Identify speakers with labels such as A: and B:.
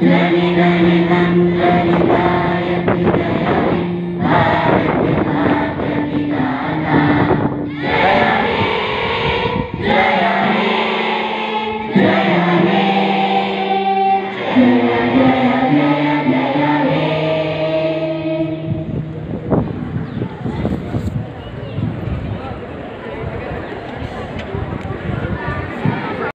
A: Jenny, Jenny.